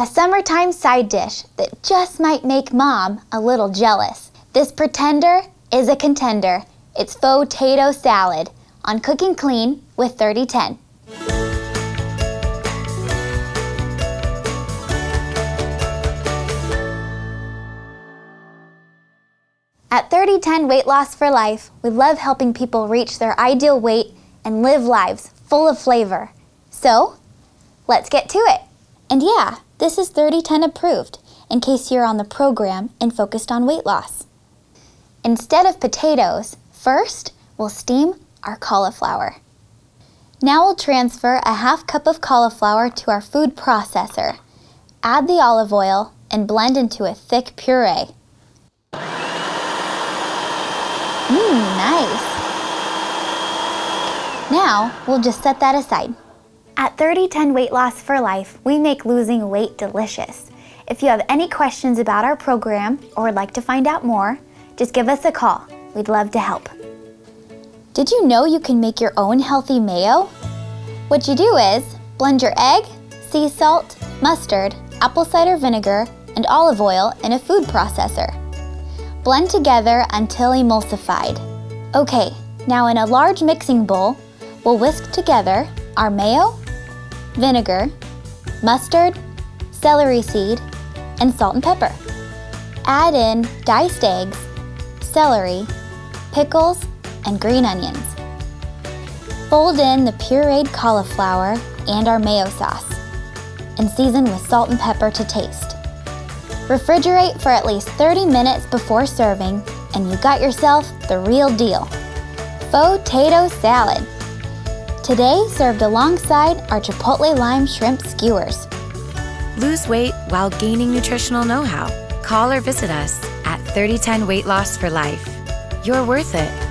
A summertime side dish that just might make mom a little jealous. This pretender is a contender. It's Fauxtato salad on Cooking Clean with 3010. At 3010 Weight Loss for Life, we love helping people reach their ideal weight and live lives full of flavor. So, let's get to it. And yeah, this is 3010 approved in case you're on the program and focused on weight loss. Instead of potatoes, first we'll steam our cauliflower. Now we'll transfer a half cup of cauliflower to our food processor. Add the olive oil and blend into a thick puree. Mmm, nice. Now, we'll just set that aside. At 3010 Weight Loss for Life, we make losing weight delicious. If you have any questions about our program or would like to find out more, just give us a call. We'd love to help. Did you know you can make your own healthy mayo? What you do is blend your egg, sea salt, mustard, apple cider vinegar, and olive oil in a food processor. Blend together until emulsified. Okay, now in a large mixing bowl, we'll whisk together our mayo, vinegar, mustard, celery seed, and salt and pepper. Add in diced eggs, celery, pickles, and green onions. Fold in the pureed cauliflower and our mayo sauce, and season with salt and pepper to taste. Refrigerate for at least 30 minutes before serving, and you got yourself the real deal. Fauxtato salad. Today served alongside our Chipotle lime shrimp skewers. Lose weight while gaining nutritional know-how. Call or visit us at 3010 Weight Loss for Life. You're worth it.